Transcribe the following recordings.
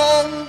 Osmanlı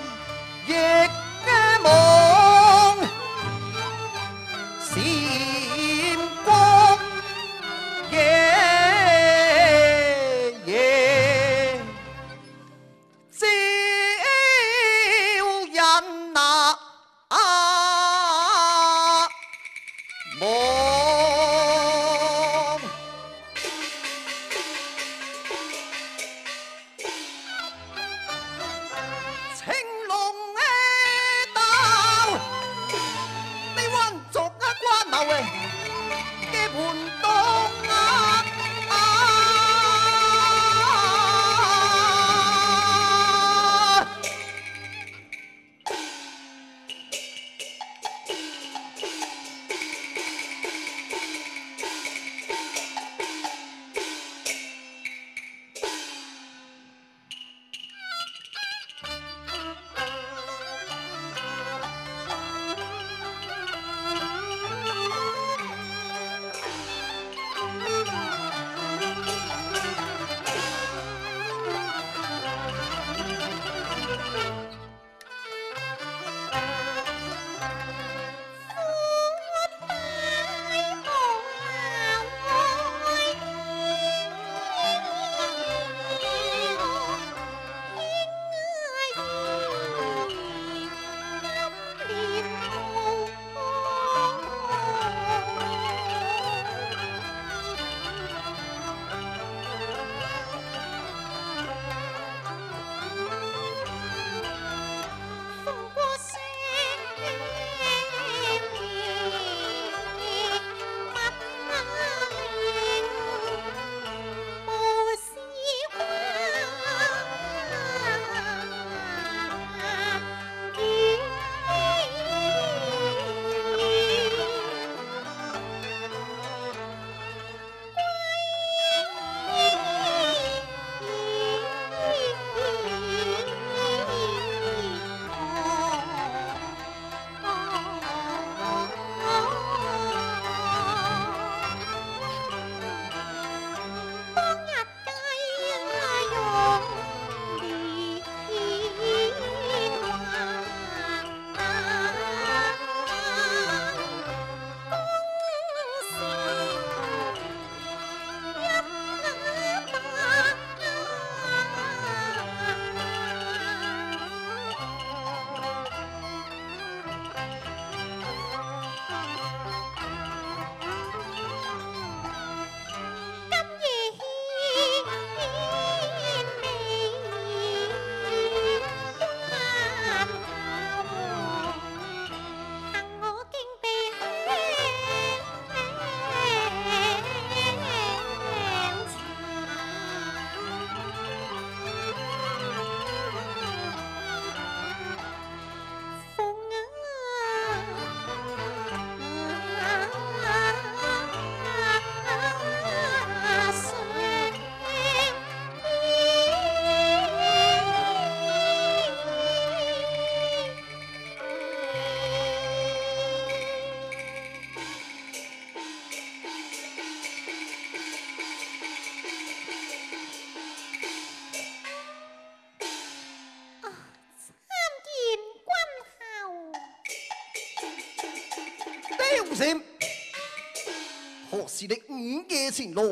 何时你午夜前来？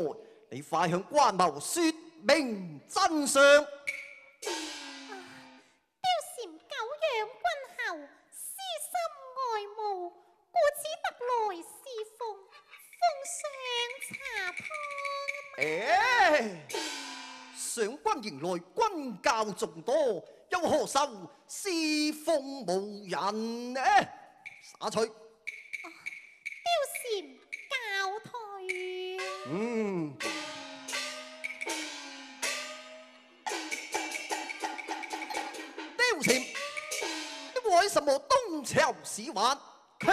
你快向关某说明真相。貂蝉久仰君侯，私心爱慕，故此特来侍奉奉上茶汤。诶，上君迎来，君教众多，又何愁侍奉无人呢？耍取。嗯。貂蝉你为什么东瞧西望却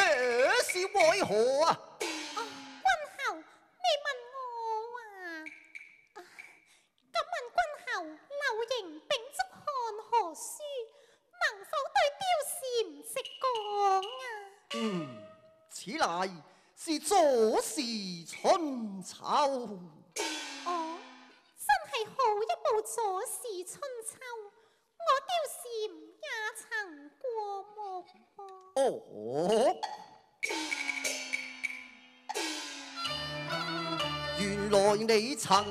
是为何啊？原来你曾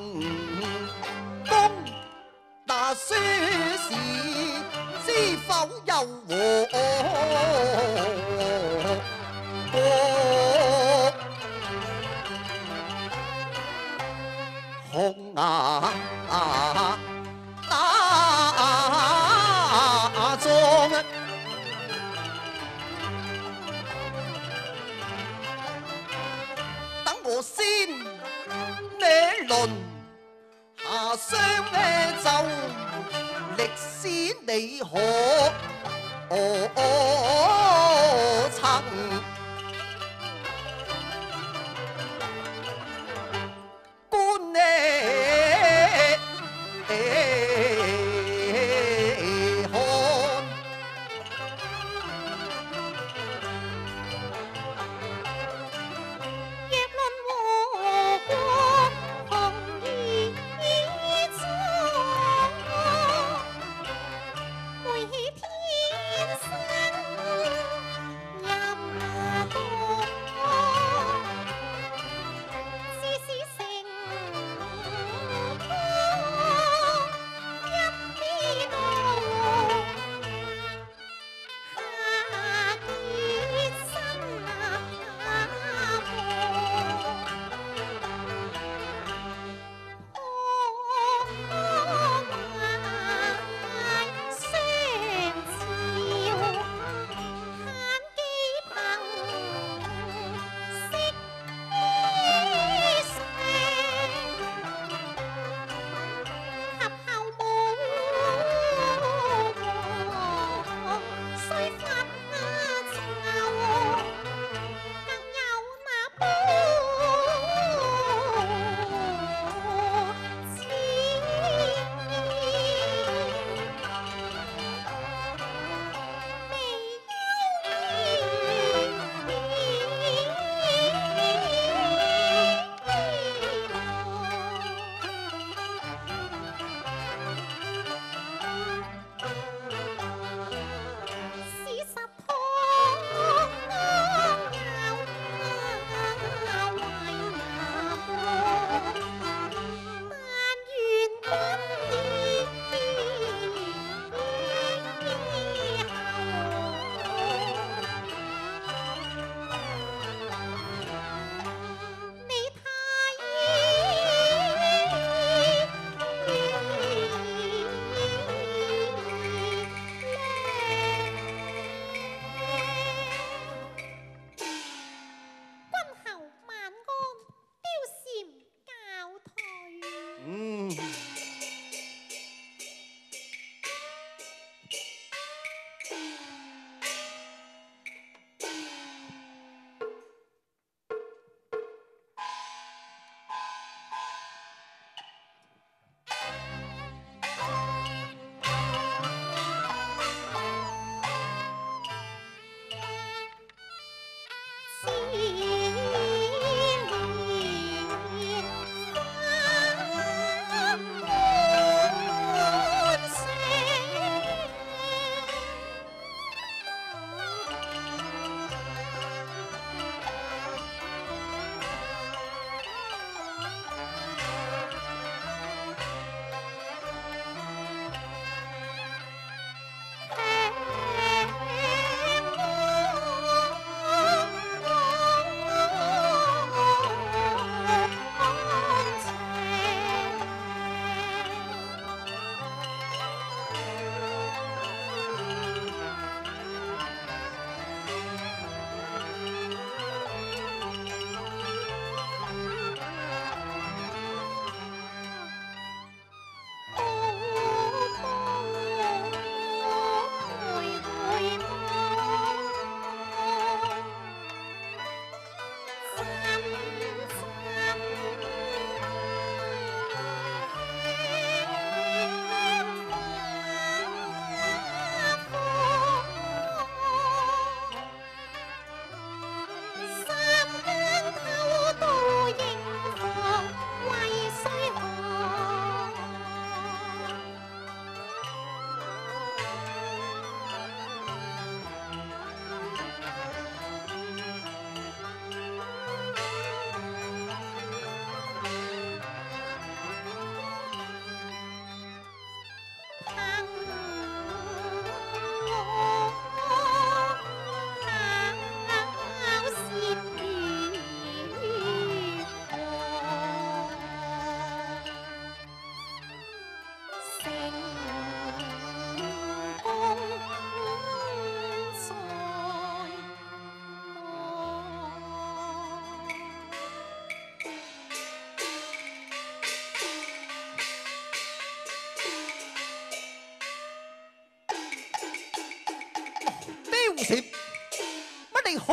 攻那书士，知否有我？红、啊。为何哦哦唱？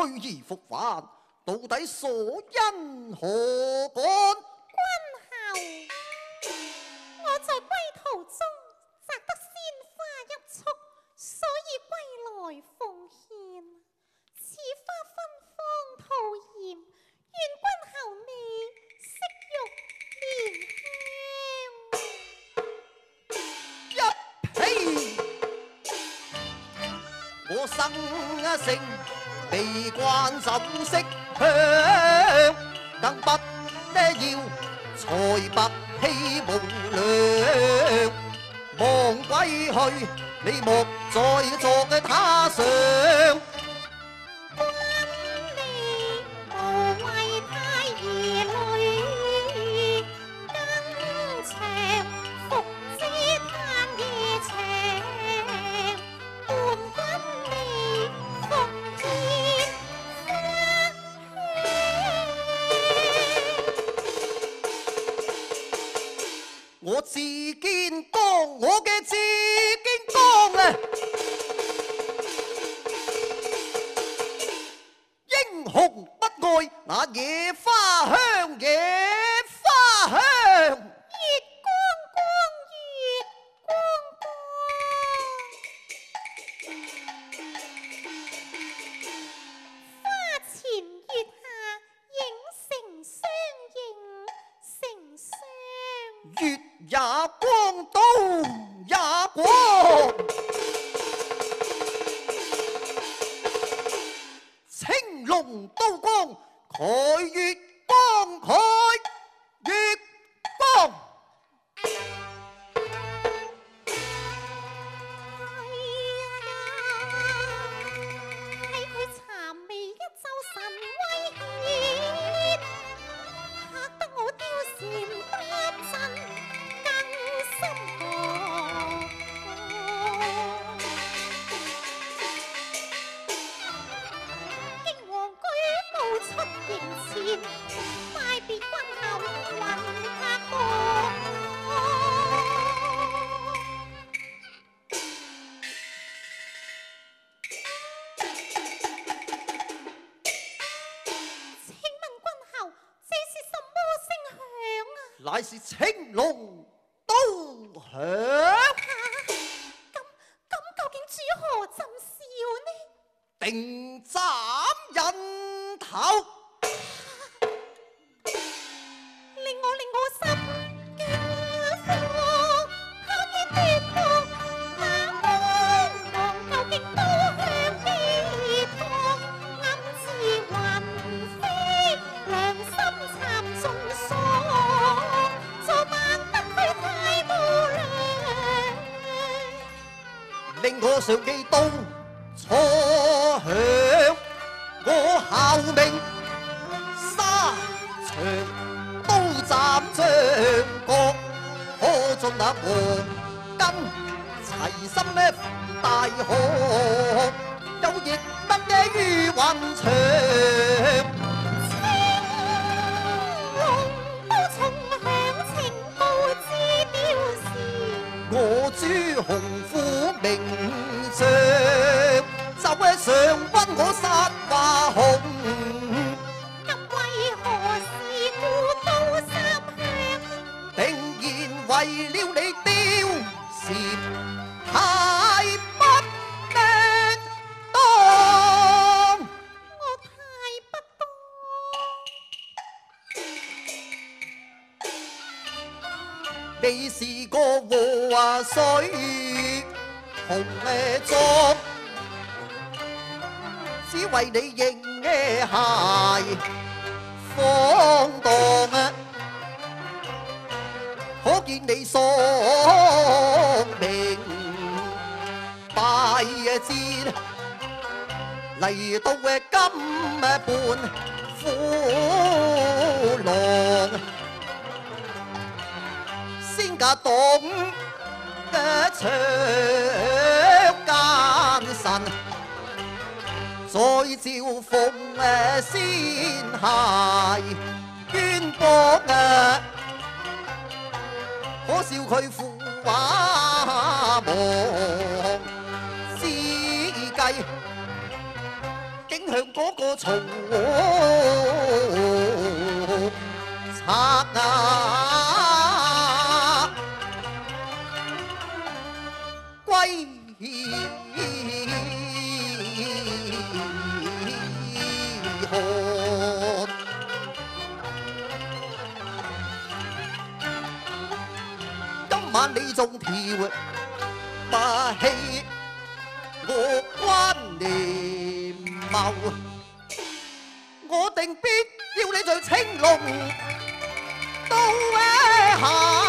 乜你去而復返，到底所因何干？君後，我在歸途中摘得鮮花一束，所以歸來奉獻。此花芬芳吐豔，願君後你惜玉蓮香。一屁！我生性未慣酒色香，更不得要财物欺无良。望鬼去，你莫再作他上。愛那定斩人头。令我令我心惊慌，黑衣夺目那光芒，究竟刀向几多？暗自魂飞，良心惨重锁，做万得佢太无良。令我常记刀 黄金齐心咩大河有。亦不得于云长紅嘅妝，只為你認嘅鞋放蕩啊！可見你喪命拜節嚟到嘅今半虎狼。先架懂嘅長奸臣，再照奉先係冤枉啊！可笑佢父話忘，只計向嗰個曹贼！你仲跳把戲，我关你谋，我定必要你在青龙刀下。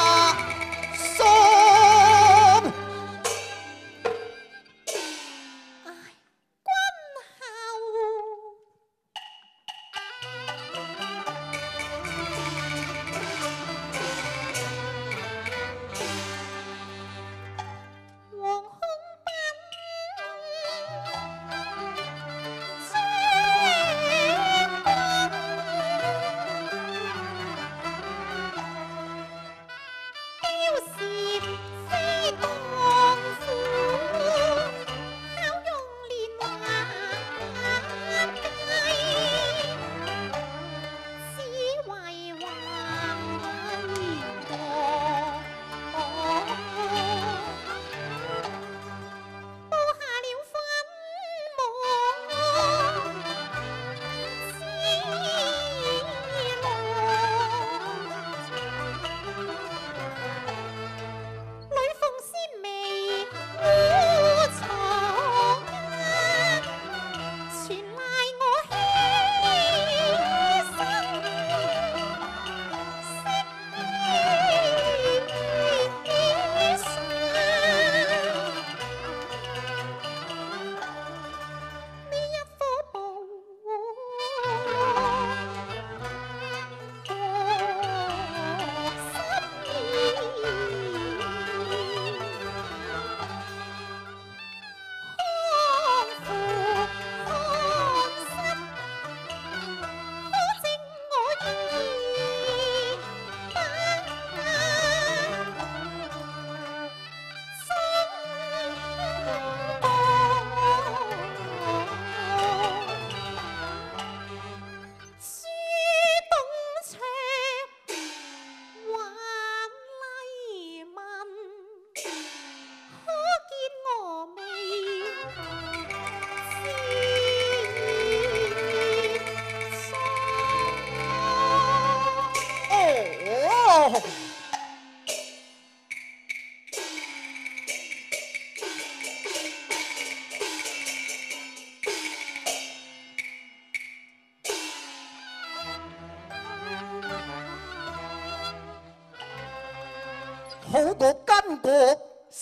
好過巾幗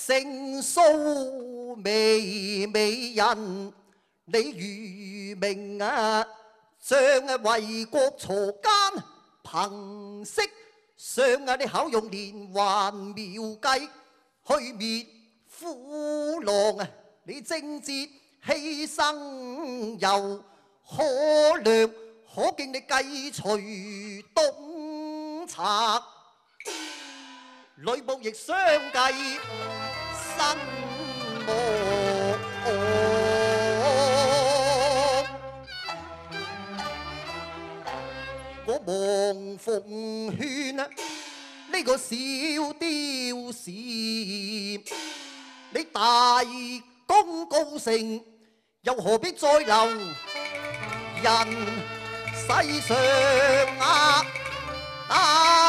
成數媚美人，你如名啊，将啊为国锄奸凭色上啊，你巧用连环妙计去灭虎狼啊！你貞節犧牲又可量，可敬你計隨東賊。吕布亦相繼身亡。我望奉勸啊，呢個小刁士，你大功告成，又何必再留人世上啊？啊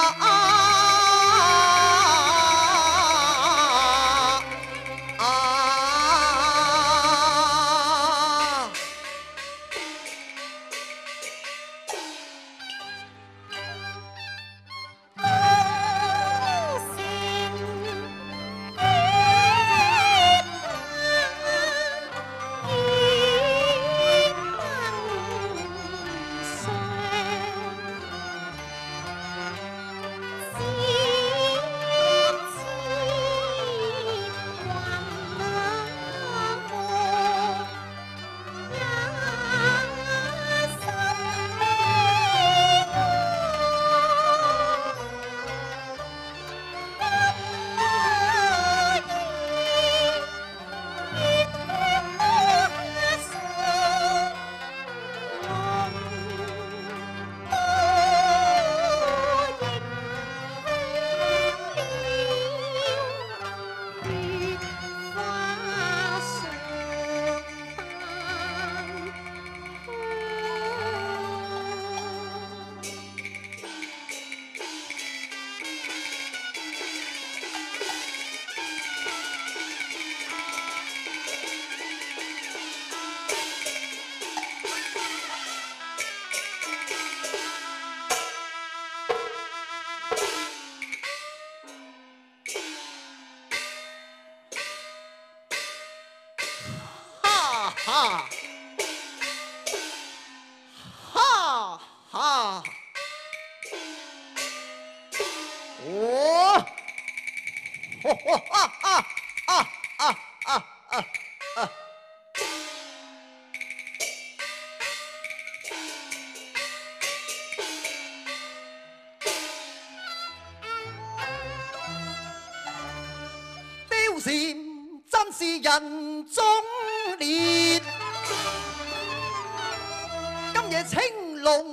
貂蝉真是人中烈，今夜青龙